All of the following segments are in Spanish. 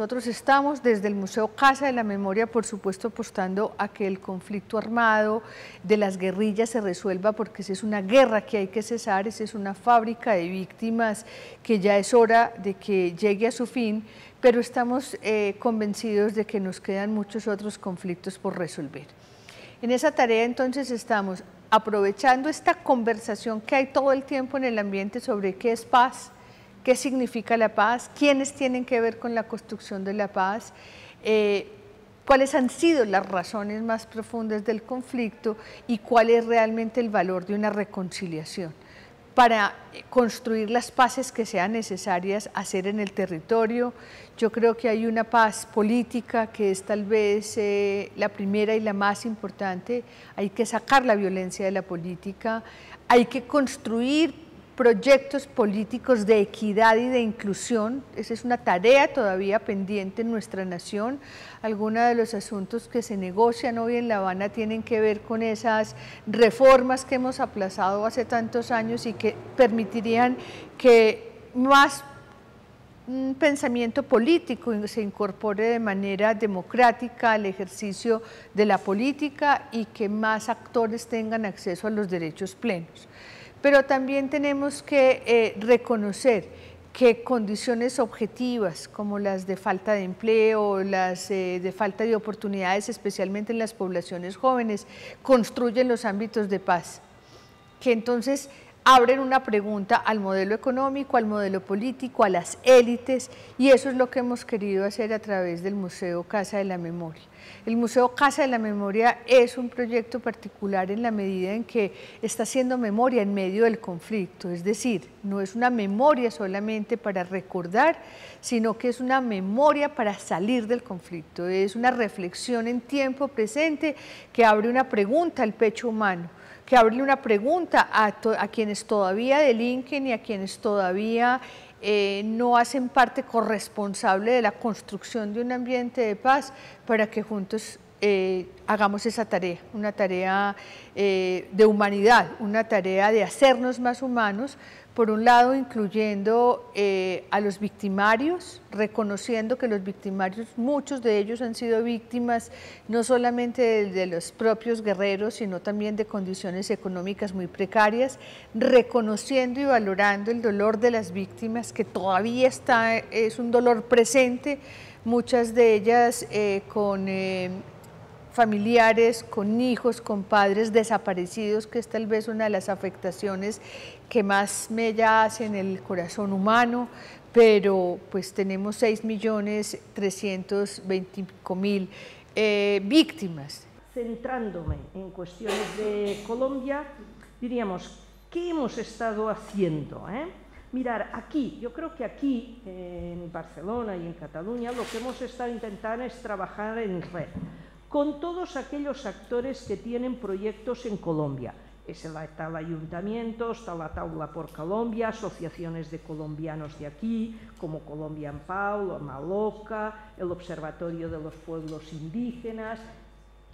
nosotros estamos desde el Museo Casa de la Memoria, por supuesto, apostando a que el conflicto armado de las guerrillas se resuelva, porque esa es una guerra que hay que cesar, esa es una fábrica de víctimas que ya es hora de que llegue a su fin, pero estamos eh, convencidos de que nos quedan muchos otros conflictos por resolver. En esa tarea entonces estamos aprovechando esta conversación que hay todo el tiempo en el ambiente sobre qué es paz, qué significa la paz, quiénes tienen que ver con la construcción de la paz, eh, cuáles han sido las razones más profundas del conflicto y cuál es realmente el valor de una reconciliación para construir las paces que sean necesarias hacer en el territorio. Yo creo que hay una paz política que es tal vez eh, la primera y la más importante. Hay que sacar la violencia de la política, hay que construir proyectos políticos de equidad y de inclusión. Esa es una tarea todavía pendiente en nuestra nación. Algunos de los asuntos que se negocian hoy en La Habana tienen que ver con esas reformas que hemos aplazado hace tantos años y que permitirían que más pensamiento político se incorpore de manera democrática al ejercicio de la política y que más actores tengan acceso a los derechos plenos pero también tenemos que eh, reconocer que condiciones objetivas como las de falta de empleo, las eh, de falta de oportunidades, especialmente en las poblaciones jóvenes, construyen los ámbitos de paz, que entonces abren una pregunta al modelo económico, al modelo político, a las élites, y eso es lo que hemos querido hacer a través del Museo Casa de la Memoria. El Museo Casa de la Memoria es un proyecto particular en la medida en que está haciendo memoria en medio del conflicto, es decir, no es una memoria solamente para recordar, sino que es una memoria para salir del conflicto, es una reflexión en tiempo presente que abre una pregunta al pecho humano que abre una pregunta a, a, quienes todavía delinquen y a quienes todavía eh, no hacen parte corresponsable de la construcción de un ambiente de paz para que juntos eh, hagamos esa tarea, una tarea eh, de humanidad, una tarea de hacernos más humanos, por un lado incluyendo eh, a los victimarios, reconociendo que los victimarios, muchos de ellos han sido víctimas no solamente de, los propios guerreros, sino también de condiciones económicas muy precarias, reconociendo y valorando el dolor de las víctimas, que todavía está, es un dolor presente, muchas de ellas con familiares, con hijos, con padres desaparecidos, que es tal vez una de las afectaciones que más mella hace en el corazón humano, pero pues tenemos 6.325.000 eh, víctimas. Centrándome en cuestiones de Colombia, diríamos, ¿qué hemos estado haciendo? Eh? Mirar, aquí, yo creo que aquí, en Barcelona y en Cataluña, lo que hemos estado intentando es trabajar en red con todos aquellos actores que tienen proyectos en Colombia. está el ayuntamiento, está la Taula por Colombia, asociaciones de colombianos de aquí, como Colombia en Pau, Maloca, el Observatorio de los Pueblos Indígenas.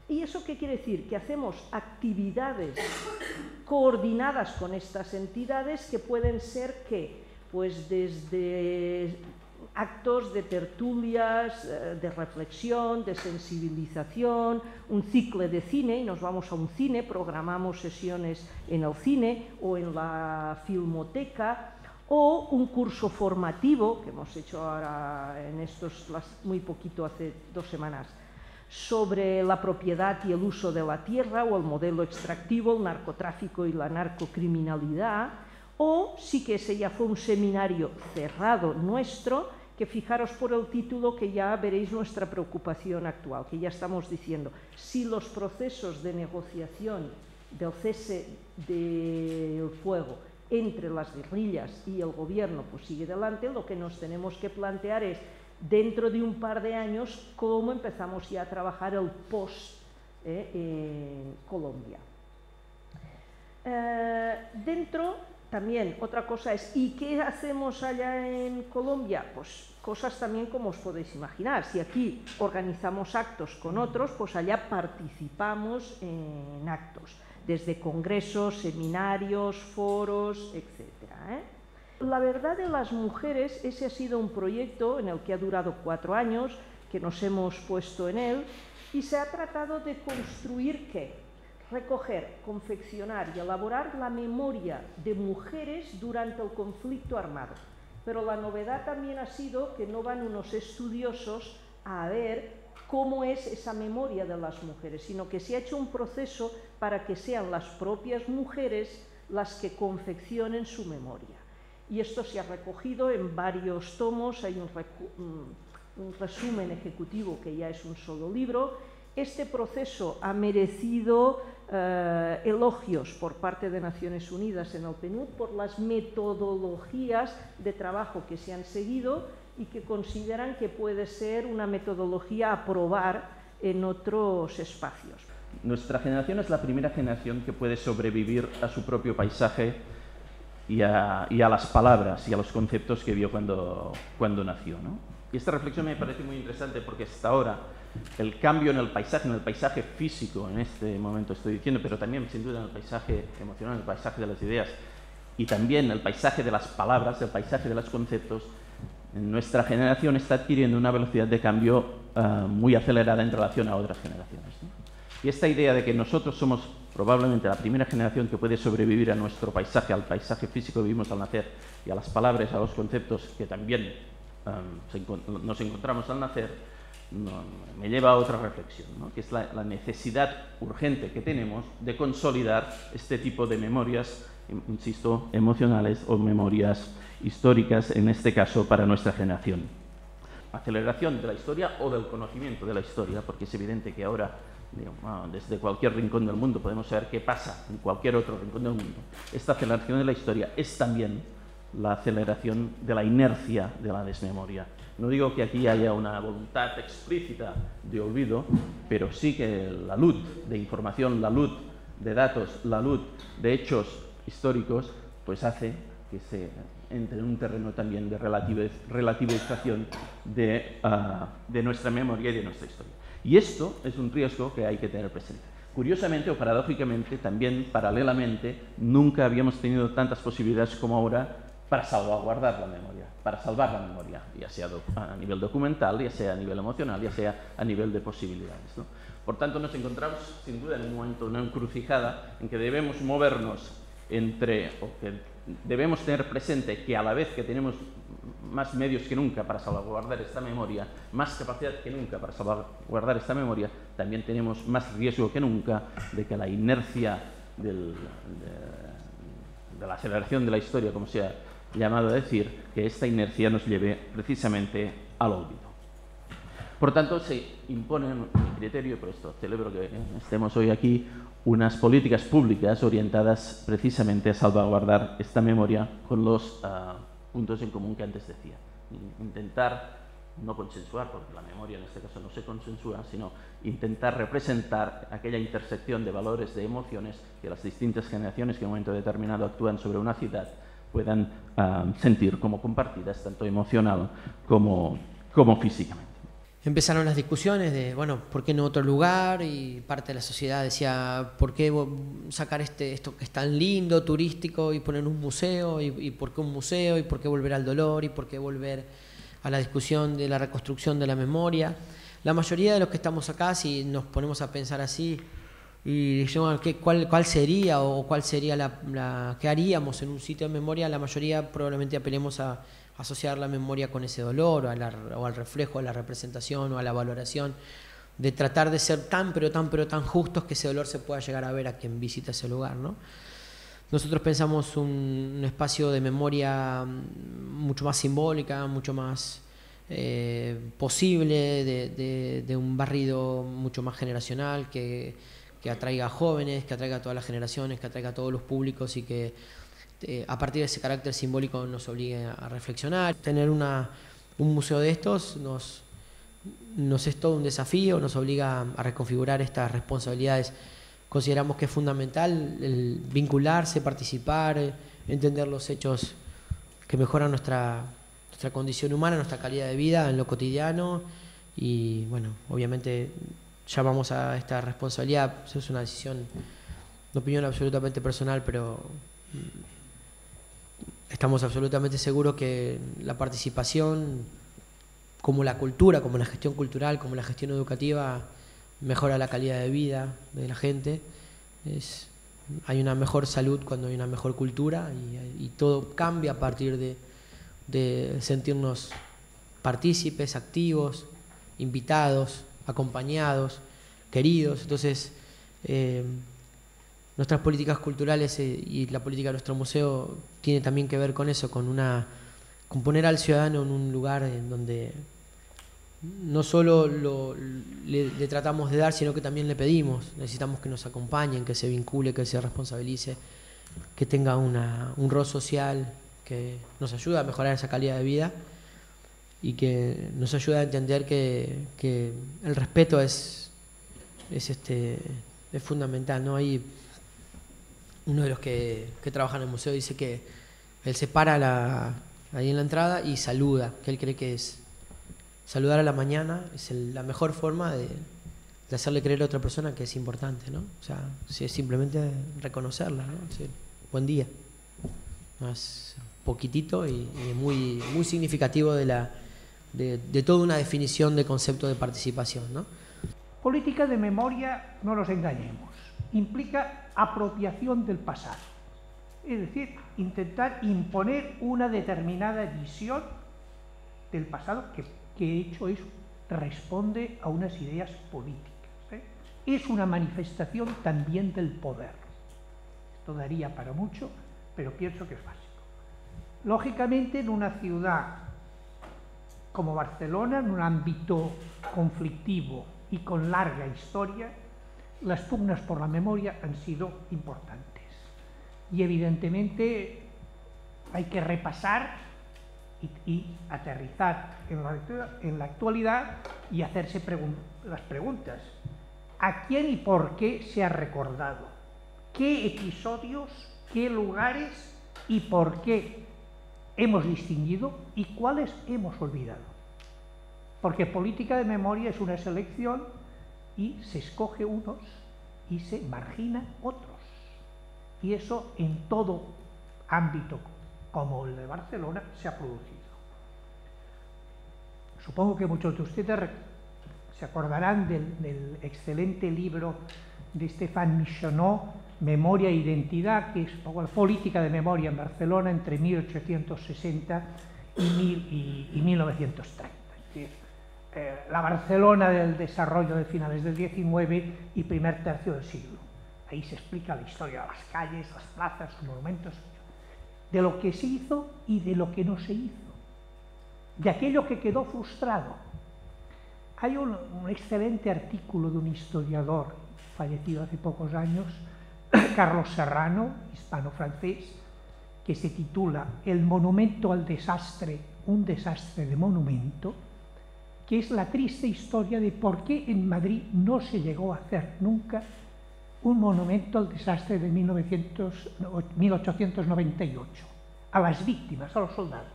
¿Y eso qué quiere decir? Que hacemos actividades coordinadas con estas entidades que pueden ser que, pues desde actos de tertulias, eh, de reflexión, de sensibilización, un ciclo de cine, y nos vamos a un cine, programamos sesiones en el cine o en la filmoteca, o un curso formativo, que hemos hecho ahora en estos, muy poquito, hace dos semanas, sobre la propiedad y el uso de la tierra o el modelo extractivo, el narcotráfico y la narcocriminalidad, o sí que ese ya fue un seminario cerrado nuestro, que fijaros por el título que ya veréis nuestra preocupación actual, que ya estamos diciendo, si los procesos de negociación del cese del fuego entre las guerrillas y el gobierno pues sigue adelante, lo que nos tenemos que plantear es, dentro de un par de años, cómo empezamos ya a trabajar el post eh, en Colombia. Eh, dentro también otra cosa es, ¿y qué hacemos allá en Colombia? Pues cosas también como os podéis imaginar. Si aquí organizamos actos con otros, pues allá participamos en actos, desde congresos, seminarios, foros, etc. ¿eh? La verdad de las mujeres, ese ha sido un proyecto en el que ha durado cuatro años, que nos hemos puesto en él, y se ha tratado de construir qué? Recoger, confeccionar y elaborar la memoria de mujeres durante el conflicto armado. Pero la novedad también ha sido que no van unos estudiosos a ver cómo es esa memoria de las mujeres, sino que se ha hecho un proceso para que sean las propias mujeres las que confeccionen su memoria. Y esto se ha recogido en varios tomos, hay un, un resumen ejecutivo que ya es un solo libro. Este proceso ha merecido eh, elogios por parte de Naciones Unidas en el PNUD por las metodologías de trabajo que se han seguido y que consideran que puede ser una metodología a probar en otros espacios. Nuestra generación es la primera generación que puede sobrevivir a su propio paisaje y a, las palabras y a los conceptos que vio cuando, cuando nació. ¿no? Y esta reflexión me parece muy interesante porque hasta ahora el cambio en el paisaje, en el paisaje físico, en este momento estoy diciendo, pero también sin duda en el paisaje emocional, en el paisaje de las ideas y también el paisaje de las palabras, el paisaje de los conceptos, nuestra generación está adquiriendo una velocidad de cambio eh, muy acelerada en relación a otras generaciones. Y esta idea de que nosotros somos probablemente la primera generación que puede sobrevivir a nuestro paisaje, al paisaje físico que vivimos al nacer y a las palabras, a los conceptos que también eh, nos encontramos al nacer, me lleva a otra reflexión, que es la, necesidad urgente que tenemos de consolidar este tipo de memorias, insisto, emocionales o memorias históricas, en este caso para nuestra generación. Aceleración de la historia o del conocimiento de la historia, porque es evidente que ahora desde cualquier rincón del mundo podemos saber qué pasa en cualquier otro rincón del mundo. Esta aceleración de la historia es también la aceleración de la inercia de la desmemoria. No digo que aquí haya una voluntad explícita de olvido, pero sí que la luz de información, la luz de datos, la luz de hechos históricos, pues hace que se entre en un terreno también de relativización de, ah, de nuestra memoria y de nuestra historia. Y esto es un riesgo que hay que tener presente. Curiosamente o paradójicamente, también paralelamente, nunca habíamos tenido tantas posibilidades como ahora para salvaguardar la memoria, para salvar la memoria, ya sea a nivel documental, ya sea a nivel emocional, ya sea a nivel de posibilidades. Por tanto, nos encontramos sin duda en un momento, una encrucijada en que debemos movernos entre, o que debemos tener presente que a la vez que tenemos más medios que nunca para salvaguardar esta memoria, más capacidad que nunca para salvaguardar esta memoria, también tenemos más riesgo que nunca de que la inercia de, de la aceleración de la historia, como sea llamado a decir que esta inercia nos lleve precisamente al olvido. Por tanto, se imponen, en criterio, por esto celebro que estemos hoy aquí, unas políticas públicas orientadas precisamente a salvaguardar esta memoria con los ah, puntos en común que antes decía. Intentar no consensuar, porque la memoria en este caso no se consensúa, sino intentar representar aquella intersección de valores, de emociones que las distintas generaciones que en un momento determinado actúan sobre una ciudad puedan ah, sentir como compartidas, tanto emocional como, como físicamente. Empezaron las discusiones de, bueno, ¿por qué no otro lugar? Y parte de la sociedad decía, ¿por qué sacar este, esto que es tan lindo, turístico, y poner un museo? ¿Y, y por qué un museo? ¿Y por qué volver al dolor? ¿Y por qué volver a la discusión de la reconstrucción de la memoria? La mayoría de los que estamos acá, si nos ponemos a pensar así, y yo, cuál, cuál sería o cuál sería la, qué haríamos en un sitio de memoria, la mayoría probablemente apelemos a, asociar la memoria con ese dolor o, o, al reflejo, a la representación o a la valoración, de tratar de ser tan pero tan pero tan justos que ese dolor se pueda llegar a ver a quien visita ese lugar. ¿no? Nosotros pensamos un, espacio de memoria mm, mucho más simbólica, mucho más eh, posible, de, de un barrido mucho más generacional que que atraiga a jóvenes, que atraiga a todas las generaciones, que atraiga a todos los públicos y que eh, a partir de ese carácter simbólico nos obligue a reflexionar. Tener una, un museo de estos nos, es todo un desafío, nos obliga a reconfigurar estas responsabilidades. Consideramos que es fundamental el vincularse, participar, entender los hechos que mejoran nuestra, nuestra condición humana, nuestra calidad de vida en lo cotidiano y bueno, obviamente llamamos a esta responsabilidad. Es una decisión, una opinión absolutamente personal, pero estamos absolutamente seguros que la participación, como la cultura, como la gestión cultural, como la gestión educativa, mejora la calidad de vida de la gente. Hay una mejor salud cuando hay una mejor cultura y, todo cambia a partir de, de, sentirnos partícipes, activos, invitados, acompañados, queridos. Entonces, eh, nuestras políticas culturales eh, y la política de nuestro museo tiene también que ver con eso, con una con poner al ciudadano en un lugar en donde no solo le, tratamos de dar, sino que también le pedimos. Necesitamos que nos acompañen, que se vincule, que se responsabilice, que tenga un rol social que nos ayude a mejorar esa calidad de vida y que nos ayude a entender que, el respeto es, es, este, es fundamental. ¿no? Hay uno de los que, que trabaja en el museo dice que él se para la, ahí en la entrada y saluda, que él cree que es saludar a la mañana es la mejor forma de, hacerle creer a otra persona que es importante, ¿no? O sea, es simplemente reconocerla, ¿no? buen día. Es poquitito y, muy, muy significativo de, la, de, toda una definición de concepto de participación, ¿no? Política de memoria, no nos engañemos, implica apropiación del pasado. Es decir, intentar imponer una determinada visión del pasado que, que hecho es, responde a unas ideas políticas. ¿eh? Es una manifestación también del poder. Esto daría para mucho, pero pienso que es básico. Lógicamente, en una ciudad como Barcelona, en un ámbito conflictivo y con larga historia, las pugnas por la memoria han sido importantes. Y evidentemente hay que repasar y, aterrizar en la, en la, actualidad y hacerse las preguntas. ¿A quién y por qué se ha recordado? ¿Qué episodios, qué lugares y por qué hemos distinguido y cuáles hemos olvidado? Porque política de memoria es una selección y se escoge unos y se margina otros. Y eso en todo ámbito como el de Barcelona se ha producido. Supongo que muchos de ustedes se acordarán del, excelente libro de Stéphane Michonneau, Memoria e Identidad, que es política de memoria en Barcelona entre 1860 y, y 1930. Eh, la Barcelona del desarrollo de finales del XIX y primer tercio del siglo. Ahí se explica la historia de las calles, las plazas, los monumentos, de lo que se hizo y de lo que no se hizo, de aquello que quedó frustrado. Hay un, un excelente artículo de un historiador fallecido hace pocos años, Carlos Serrano, hispano-francés, que se titula El monumento al desastre, un desastre de monumento, que es la triste historia de por qué en Madrid no se llegó a hacer nunca un monumento al desastre de 1898, a las víctimas, a los soldados.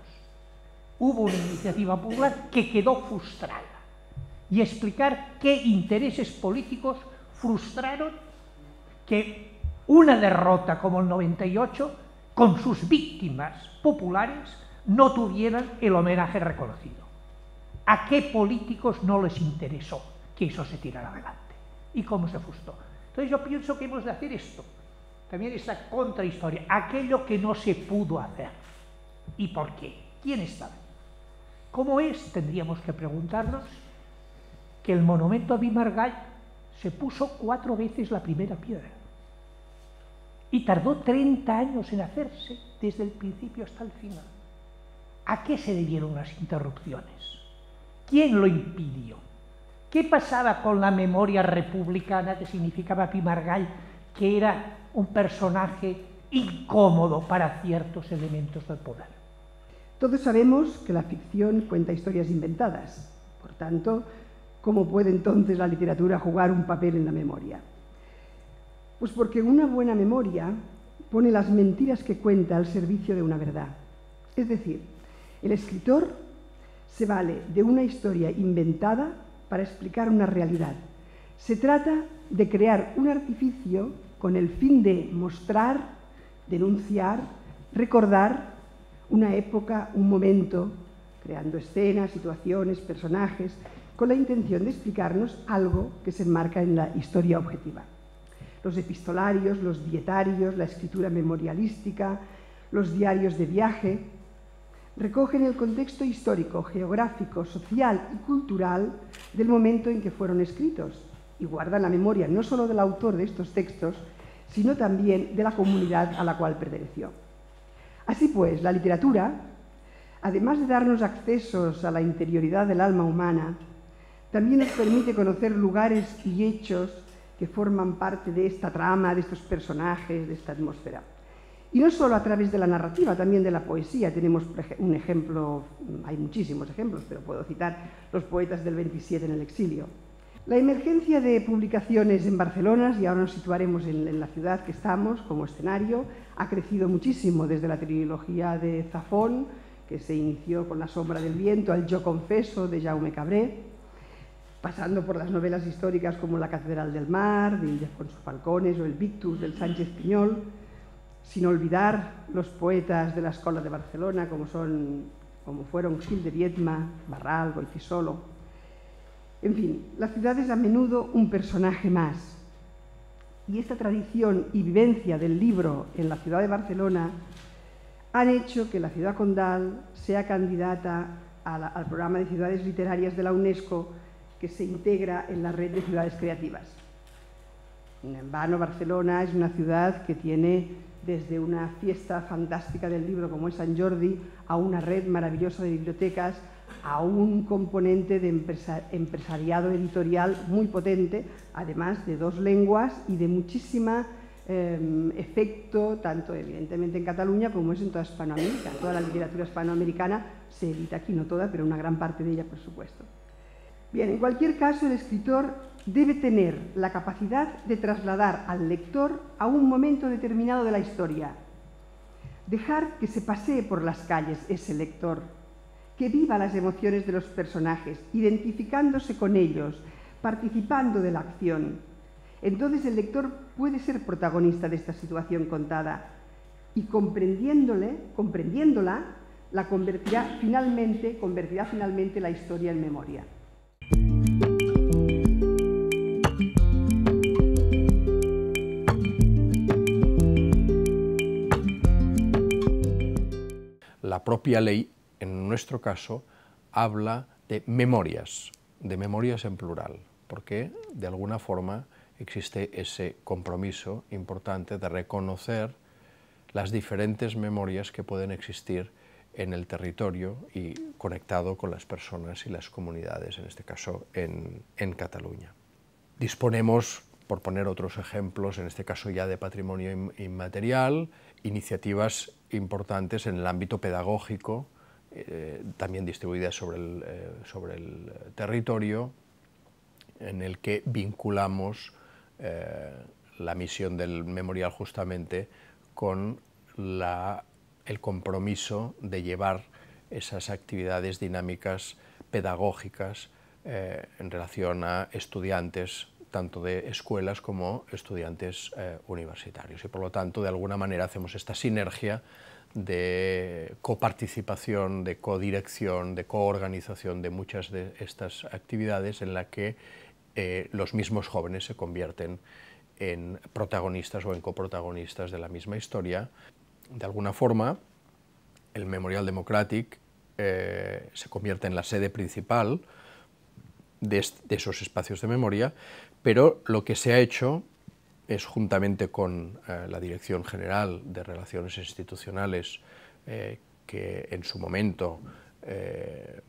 Hubo una iniciativa popular que quedó frustrada y explicar qué intereses políticos frustraron que una derrota como el 98, con sus víctimas populares, no tuvieran el homenaje reconocido. ¿A qué políticos no les interesó que eso se tirara adelante? ¿Y cómo se frustró? Entonces yo pienso que hemos de hacer esto, también esta contrahistoria, aquello que no se pudo hacer. ¿Y por qué? ¿Quién estaba? ¿Cómo es? Tendríamos que preguntarnos que el monumento a Bimargall se puso cuatro veces la primera piedra y tardó 30 años en hacerse desde el principio hasta el final. ¿A qué se debieron las interrupciones? ¿Quién lo impidió? ¿Qué pasaba con la memoria republicana que significaba Pimargall, que era un personaje incómodo para ciertos elementos del poder? Todos sabemos que la ficción cuenta historias inventadas. Por tanto, ¿cómo puede entonces la literatura jugar un papel en la memoria? Pues porque una buena memoria pone las mentiras que cuenta al servicio de una verdad. Es decir, el escritor se vale de una historia inventada para explicar una realidad. Se trata de crear un artificio con el fin de mostrar, denunciar, recordar una época, un momento, creando escenas, situaciones, personajes, con la intención de explicarnos algo que se enmarca en la historia objetiva. Los epistolarios, los dietarios, la escritura memorialística, los diarios de viaje, recogen el contexto histórico, geográfico, social y cultural del momento en que fueron escritos y guardan la memoria no solo del autor de estos textos, sino también de la comunidad a la cual perteneció. Así pues, la literatura, además de darnos accesos a la interioridad del alma humana, también nos permite conocer lugares y hechos que forman parte de esta trama, de estos personajes, de esta atmósfera. Y no solo a través de la narrativa, también de la poesía. Tenemos un ejemplo, hay muchísimos ejemplos, pero puedo citar los poetas del 27 en el exilio. La emergencia de publicaciones en Barcelona, y ahora nos situaremos en, la ciudad que estamos como escenario, ha crecido muchísimo desde la trilogía de Zafón, que se inició con La sombra del viento, al Yo confeso de Jaume Cabré, pasando por las novelas históricas como La catedral del mar de Ildefonso Falcones o El Victus del Sánchez Piñol, sin olvidar los poetas de la Escuela de Barcelona como, son, como fueron Gil de Viedma, Barral, Goitisolo, en fin, la ciudad es a menudo un personaje más. Y esta tradición y vivencia del libro en la ciudad de Barcelona han hecho que la ciudad condal sea candidata al programa de ciudades literarias de la UNESCO que se integra en la red de ciudades creativas. En vano, Barcelona es una ciudad que tiene desde una fiesta fantástica del libro como es San Jordi a una red maravillosa de bibliotecas a un componente de empresariado editorial muy potente, además de dos lenguas y de muchísima em, efecto, tanto evidentemente en Cataluña como es en toda Hispanoamérica. Toda la literatura hispanoamericana se edita aquí, no toda, pero una gran parte de ella, por supuesto. Bien, en cualquier caso, el escritor debe tener la capacidad de trasladar al lector a un momento determinado de la historia, dejar que se pasee por las calles ese lector que viva las emociones de los personajes, identificándose con ellos, participando de la acción. Entonces el lector puede ser protagonista de esta situación contada y comprendiéndole, comprendiéndola, la convertirá finalmente, convertirá finalmente la historia en memoria. La propia ley en nuestro caso, habla de memorias, de memorias en plural, porque de alguna forma existe ese compromiso importante de reconocer las diferentes memorias que pueden existir en el territorio y conectado con las personas y las comunidades, en este caso en, en Cataluña. Disponemos, por poner otros ejemplos, en este caso ya de patrimonio inmaterial, iniciativas importantes en el ámbito pedagógico, eh, también distribuidas sobre el, eh, sobre el, territorio, en el que vinculamos eh, la misión del memorial justamente con la, el compromiso de llevar esas actividades dinámicas pedagógicas en relación a estudiantes tanto de escuelas como estudiantes universitarios. Y por lo tanto, de alguna manera hacemos esta sinergia de coparticipación, de codirección, de coorganización de muchas de estas actividades en la que eh, los mismos jóvenes se convierten en protagonistas o en coprotagonistas de la misma historia. De alguna forma, el Memorial Democratic eh, se convierte en la sede principal de esos espacios de memoria, pero lo que se ha hecho es juntamente con eh, la Dirección General de Relaciones Institucionales, eh, que en su momento eh,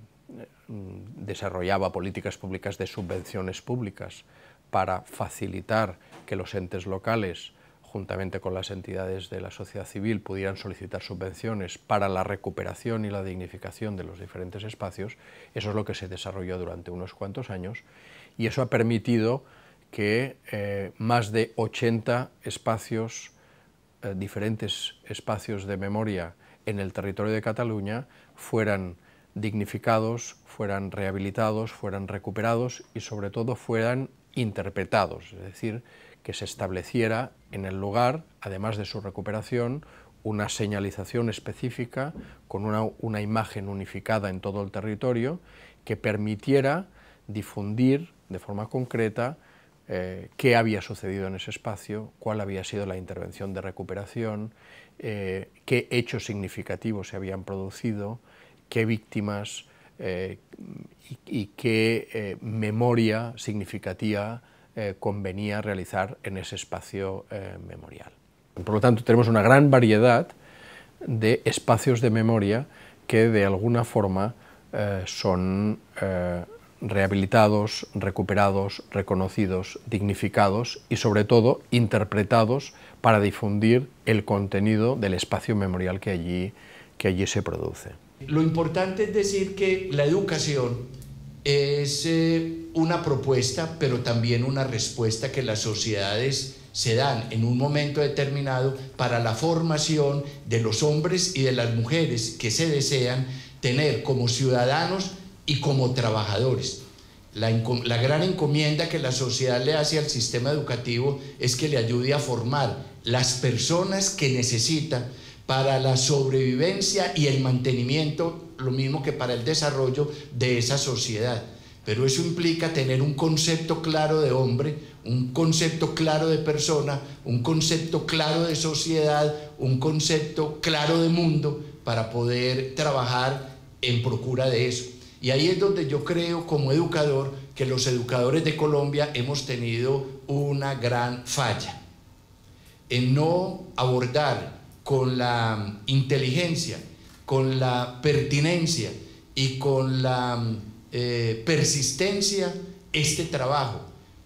desarrollaba políticas públicas de subvenciones públicas para facilitar que los entes locales, juntamente con las entidades de la sociedad civil, pudieran solicitar subvenciones para la recuperación y la dignificación de los diferentes espacios. Eso es lo que se desarrolló durante unos cuantos años y eso ha permitido que eh, más de 80 espacios, eh, diferentes espacios de memoria en el territorio de Cataluña fueran dignificados, fueran rehabilitados, fueran recuperados y sobre todo fueran interpretados, es decir, que se estableciera en el lugar, además de su recuperación, una señalización específica con una, imagen unificada en todo el territorio que permitiera difundir de forma concreta eh, qué había sucedido en ese espacio, cuál había sido la intervención de recuperación, eh, qué hechos significativos se habían producido, qué víctimas eh, y, qué memoria significativa convenía realizar en ese espacio memorial. Por lo tanto, tenemos una gran variedad de espacios de memoria que de alguna forma eh, son eh, rehabilitados, recuperados, reconocidos, dignificados y sobre todo interpretados para difundir el contenido del espacio memorial que allí, que allí se produce. Lo importante es decir que la educación es eh, una propuesta, pero también una respuesta que las sociedades se dan en un momento determinado para la formación de los hombres y de las mujeres que se desean tener como ciudadanos y como trabajadores. La, gran encomienda que la sociedad le hace al sistema educativo es que le ayude a formar las personas que necesita para la sobrevivencia y el mantenimiento, lo mismo que para el desarrollo de esa sociedad. Pero eso implica tener un concepto claro de hombre, un concepto claro de persona, un concepto claro de sociedad, un concepto claro de mundo para poder trabajar en procura de eso. Y ahí es donde yo creo como educador que los educadores de Colombia hemos tenido una gran falla en no abordar con la inteligencia, con la pertinencia y con la eh, persistencia este trabajo.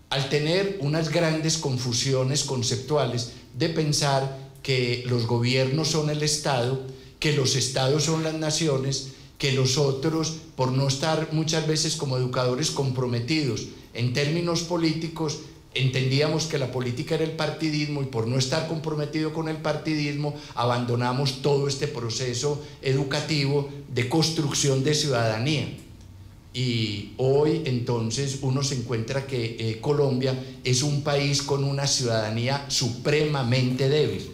Al tener unas grandes confusiones conceptuales de pensar que los gobiernos son el Estado, que los estados son las naciones, que nosotros, por no estar muchas veces como educadores comprometidos en términos políticos, entendíamos que la política era el partidismo y por no estar comprometido con el partidismo abandonamos todo este proceso educativo de construcción de ciudadanía. Y hoy entonces uno se encuentra que eh, Colombia es un país con una ciudadanía supremamente débil,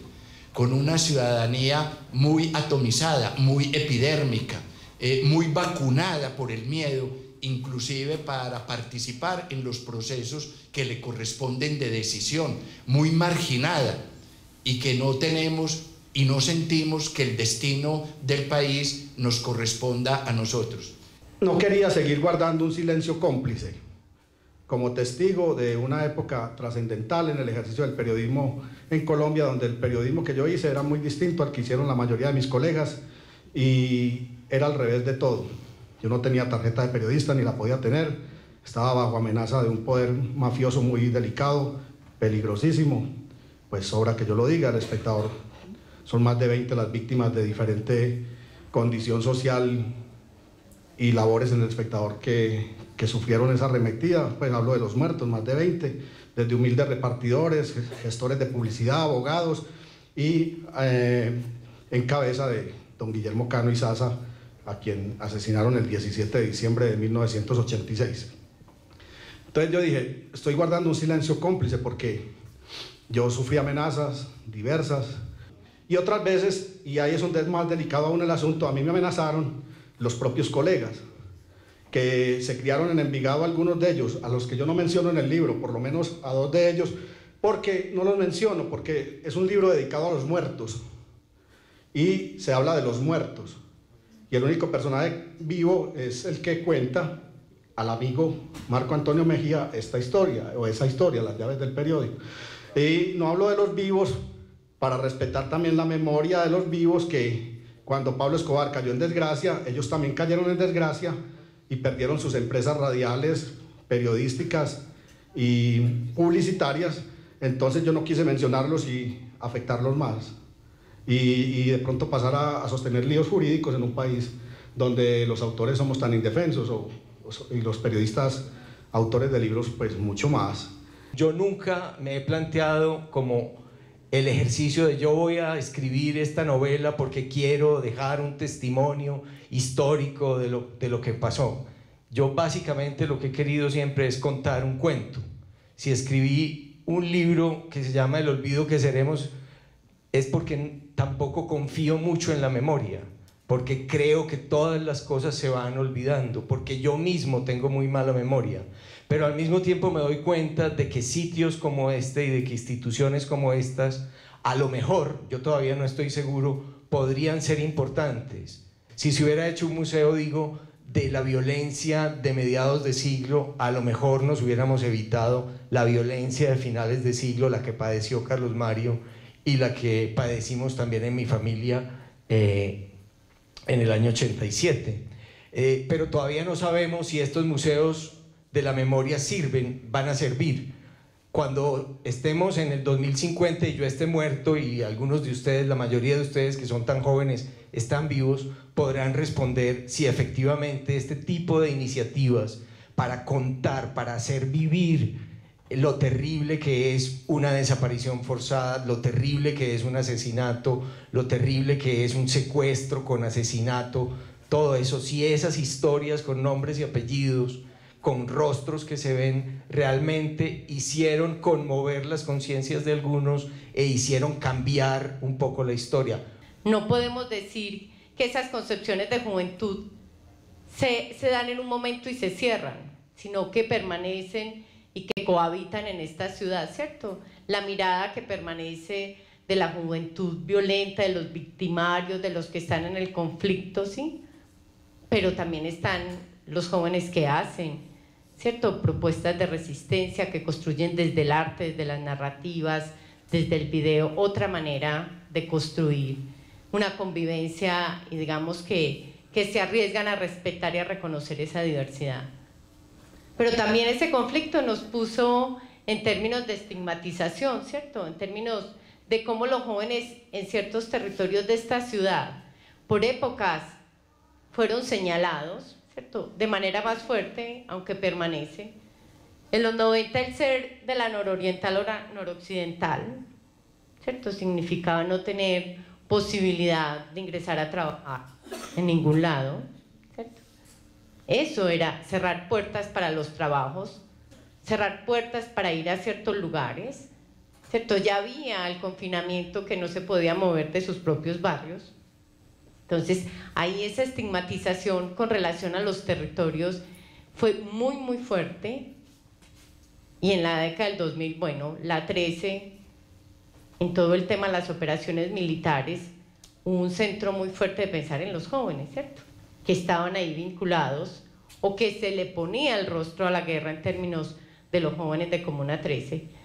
con una ciudadanía muy atomizada, muy epidérmica, eh, muy vacunada por el miedo, inclusive para participar en los procesos que le corresponden de decisión, muy marginada y que no tenemos y no sentimos que el destino del país nos corresponda a nosotros. No quería seguir guardando un silencio cómplice como testigo de una época trascendental en el ejercicio del periodismo en Colombia, donde el periodismo que yo hice era muy distinto al que hicieron la mayoría de mis colegas y era al revés de todo. Yo no tenía tarjeta de periodista ni la podía tener, estaba bajo amenaza de un poder mafioso muy delicado, peligrosísimo, pues sobra que yo lo diga, el espectador, son más de 20 las víctimas de diferente condición social y labores en el espectador que, que sufrieron esa arremetida, pues hablo de los muertos, más de 20, desde humildes repartidores, gestores de publicidad, abogados y eh, en cabeza de don Guillermo Cano y Sasa, a quien asesinaron el 17 de diciembre de 1986. Entonces yo dije, estoy guardando un silencio cómplice porque yo sufrí amenazas diversas y otras veces, y ahí es donde es más delicado aún el asunto, a mí me amenazaron los propios colegas, que se criaron en Envigado algunos de ellos, a los que yo no menciono en el libro, por lo menos a dos de ellos, porque no los menciono, porque es un libro dedicado a los muertos y se habla de los muertos. Y el único personaje vivo es el que cuenta al amigo Marco Antonio Mejía esta historia, o esa historia, las llaves del periódico. Y no hablo de los vivos para respetar también la memoria de los vivos que cuando Pablo Escobar cayó en desgracia, ellos también cayeron en desgracia y perdieron sus empresas radiales, periodísticas y publicitarias. Entonces yo no quise mencionarlos y afectarlos más. Y, de pronto pasar a, sostener líos jurídicos en un país donde los autores somos tan indefensos y los periodistas autores de libros pues mucho más. Yo nunca me he planteado como el ejercicio de yo voy a escribir esta novela porque quiero dejar un testimonio histórico de lo, de lo que pasó. Yo básicamente lo que he querido siempre es contar un cuento. Si escribí un libro que se llama El olvido que seremos, es porque tampoco confío mucho en la memoria, porque creo que todas las cosas se van olvidando, porque yo mismo tengo muy mala memoria, pero al mismo tiempo me doy cuenta de que sitios como este y de que instituciones como estas, a lo mejor, yo todavía no estoy seguro, podrían ser importantes. Si se hubiera hecho un museo, digo, de la violencia de mediados de siglo, a lo mejor nos hubiéramos evitado la violencia de finales de siglo, la que padeció Carlos Mario y la que padecimos también en mi familia eh, en el año 87. Eh, pero todavía no sabemos si estos museos de la memoria sirven, van a servir. Cuando estemos en el 2050 y yo esté muerto y algunos de ustedes, la mayoría de ustedes que son tan jóvenes, están vivos, podrán responder si efectivamente este tipo de iniciativas para contar, para hacer vivir lo terrible que es una desaparición forzada, lo terrible que es un asesinato, lo terrible que es un secuestro con asesinato, todo eso, si esas historias con nombres y apellidos, con rostros que se ven, realmente hicieron conmover las conciencias de algunos e hicieron cambiar un poco la historia. No podemos decir que esas concepciones de juventud se, se dan en un momento y se cierran, sino que permanecen y que cohabitan en esta ciudad, ¿cierto? La mirada que permanece de la juventud violenta, de los victimarios, de los que están en el conflicto, ¿sí? Pero también están los jóvenes que hacen, ¿cierto? Propuestas de resistencia que construyen desde el arte, desde las narrativas, desde el video, otra manera de construir una convivencia y digamos que, que se arriesgan a respetar y a reconocer esa diversidad. Pero también ese conflicto nos puso en términos de estigmatización, ¿cierto? En términos de cómo los jóvenes en ciertos territorios de esta ciudad, por épocas, fueron señalados, ¿cierto? De manera más fuerte, aunque permanece. En los 90 el ser de la nororiental o noroccidental, ¿cierto? Significaba no tener posibilidad de ingresar a trabajar en ningún lado. Eso era cerrar puertas para los trabajos, cerrar puertas para ir a ciertos lugares. ¿cierto? Ya había el confinamiento que no se podía mover de sus propios barrios. Entonces, ahí esa estigmatización con relación a los territorios fue muy, muy fuerte. Y en la década del 2000, bueno, la 13 en todo el tema de las operaciones militares, un centro muy fuerte de pensar en los jóvenes, ¿cierto? Que estaban ahí vinculados o que se le ponía el rostro a la guerra en términos de los jóvenes de Comuna 13